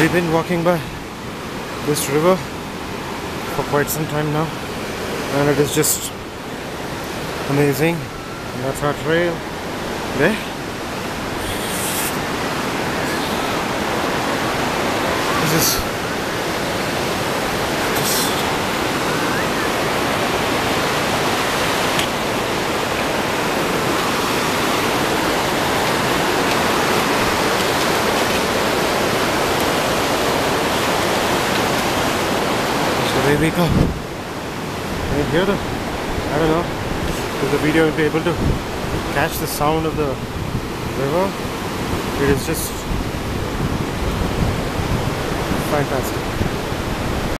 We've been walking by this river for quite some time now, and it is just amazing. And that's our trail there. This is just That's the way we go. And here the, I don't know, if the video will be able to catch the sound of the river. It is just fantastic.